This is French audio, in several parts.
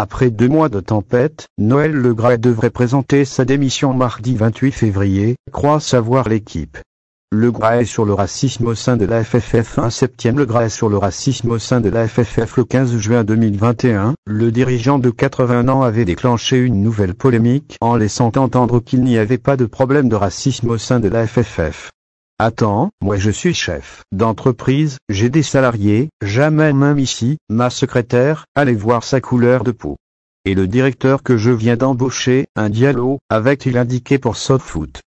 Après deux mois de tempête, Noël Legras devrait présenter sa démission mardi 28 février, croit savoir l'équipe. Le Gras est sur le racisme au sein de la FFF. Un septième Le Gras est sur le racisme au sein de la FFF le 15 juin 2021. Le dirigeant de 80 ans avait déclenché une nouvelle polémique en laissant entendre qu'il n'y avait pas de problème de racisme au sein de la FFF. Attends, moi je suis chef d'entreprise, j'ai des salariés, jamais même ici, ma secrétaire, allez voir sa couleur de peau. Et le directeur que je viens d'embaucher, un dialogue, avec-il indiqué pour SoftFoot.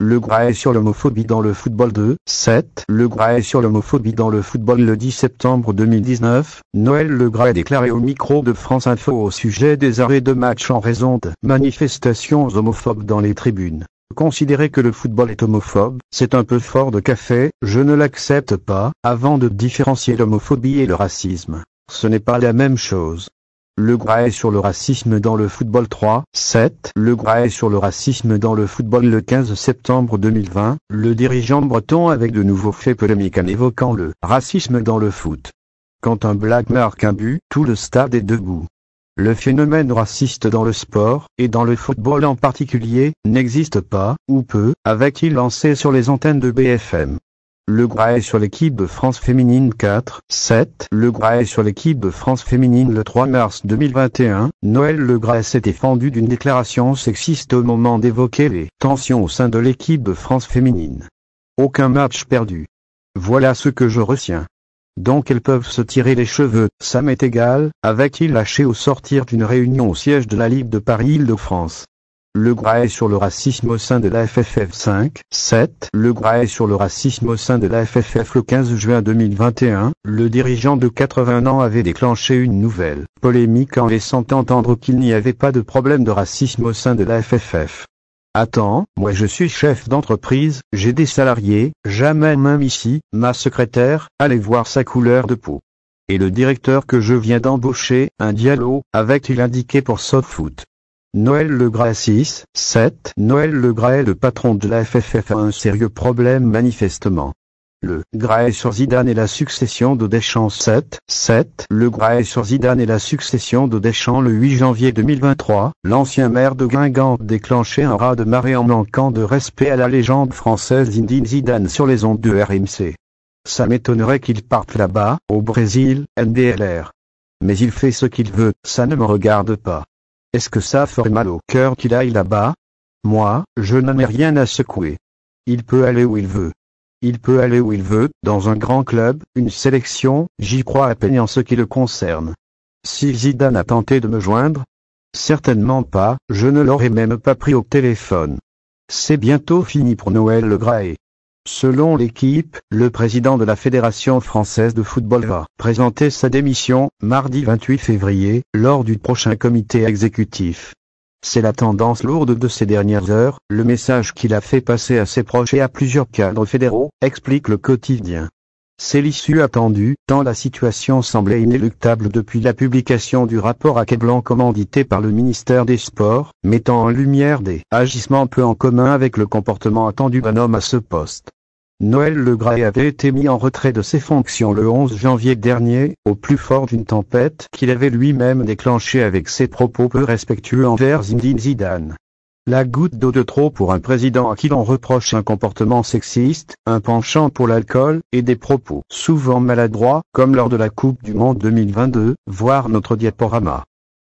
Le Gras est sur l'homophobie dans le football 2, 7. Le Gras est sur l'homophobie dans le football le 10 septembre 2019. Noël Le Gras déclaré au micro de France Info au sujet des arrêts de match en raison de manifestations homophobes dans les tribunes. Considérer que le football est homophobe, c'est un peu fort de café, je ne l'accepte pas, avant de différencier l'homophobie et le racisme. Ce n'est pas la même chose. Le Gras sur le racisme dans le football 3, 7. Le Gras sur le racisme dans le football le 15 septembre 2020. Le dirigeant breton avec de nouveaux faits polémiques en évoquant le racisme dans le foot. Quand un black marque un but, tout le stade est debout. Le phénomène raciste dans le sport, et dans le football en particulier, n'existe pas, ou peu, avait-il lancé sur les antennes de BFM. Le Gras est sur l'équipe de France féminine 4, 7. Le Gras est sur l'équipe de France féminine le 3 mars 2021. Noël Le Gras s'est défendu d'une déclaration sexiste au moment d'évoquer les tensions au sein de l'équipe de France féminine. Aucun match perdu. Voilà ce que je retiens. Donc elles peuvent se tirer les cheveux, ça m'est égal, avait-il lâché au sortir d'une réunion au siège de la Ligue de Paris-Île-de-France. Le Gras est sur le racisme au sein de la FFF 5, 7. Le Gras est sur le racisme au sein de la FFF le 15 juin 2021. Le dirigeant de 80 ans avait déclenché une nouvelle polémique en laissant entendre qu'il n'y avait pas de problème de racisme au sein de la FFF. Attends, moi je suis chef d'entreprise, j'ai des salariés, jamais même ici, ma secrétaire, allez voir sa couleur de peau. Et le directeur que je viens d'embaucher, un dialogue, avait-il indiqué pour SoftFoot. Noël Legras 6, 7. Noël Legras est le patron de la FFF a un sérieux problème manifestement. Le Gras sur Zidane et la succession de Deschamps 7, 7. Le Gras sur Zidane et la succession de Deschamps le 8 janvier 2023. L'ancien maire de Guingamp déclenchait un raz de marée en manquant de respect à la légende française Zinedine Zidane sur les ondes de RMC. Ça m'étonnerait qu'il parte là-bas, au Brésil, NDLR. Mais il fait ce qu'il veut, ça ne me regarde pas. Est-ce que ça ferait mal au cœur qu'il aille là-bas? Moi, je n'en ai rien à secouer. Il peut aller où il veut. Il peut aller où il veut, dans un grand club, une sélection, j'y crois à peine en ce qui le concerne. Si Zidane a tenté de me joindre? Certainement pas, je ne l'aurais même pas pris au téléphone. C'est bientôt fini pour Noël Le Graé. Selon l'équipe, le président de la Fédération française de football va présenter sa démission, mardi 28 février, lors du prochain comité exécutif. C'est la tendance lourde de ces dernières heures, le message qu'il a fait passer à ses proches et à plusieurs cadres fédéraux, explique le quotidien. C'est l'issue attendue, tant la situation semblait inéluctable depuis la publication du rapport à Blanc commandité par le ministère des Sports, mettant en lumière des agissements peu en commun avec le comportement attendu d'un homme à ce poste. Noël Le Gras avait été mis en retrait de ses fonctions le 11 janvier dernier, au plus fort d'une tempête qu'il avait lui-même déclenchée avec ses propos peu respectueux envers Zinedine Zidane. La goutte d'eau de trop pour un président à qui l'on reproche un comportement sexiste, un penchant pour l'alcool, et des propos souvent maladroits, comme lors de la Coupe du Monde 2022, voire notre diaporama.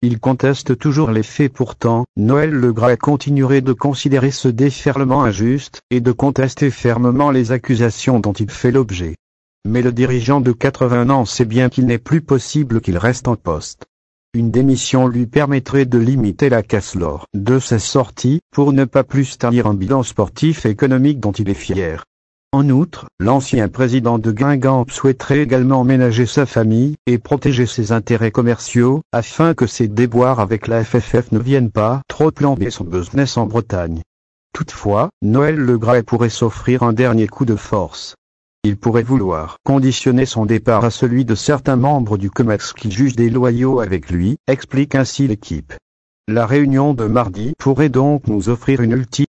Il conteste toujours les faits pourtant, Noël Le Gras continuerait de considérer ce déferlement injuste, et de contester fermement les accusations dont il fait l'objet. Mais le dirigeant de 80 ans sait bien qu'il n'est plus possible qu'il reste en poste. Une démission lui permettrait de limiter la casse lors de sa sortie, pour ne pas plus tarir un bilan sportif et économique dont il est fier. En outre, l'ancien président de Guingamp souhaiterait également ménager sa famille et protéger ses intérêts commerciaux, afin que ses déboires avec la FFF ne viennent pas trop plomber son business en Bretagne. Toutefois, Noël Le Gras pourrait s'offrir un dernier coup de force. Il pourrait vouloir conditionner son départ à celui de certains membres du COMEX qui jugent déloyaux avec lui, explique ainsi l'équipe. La réunion de mardi pourrait donc nous offrir une ultime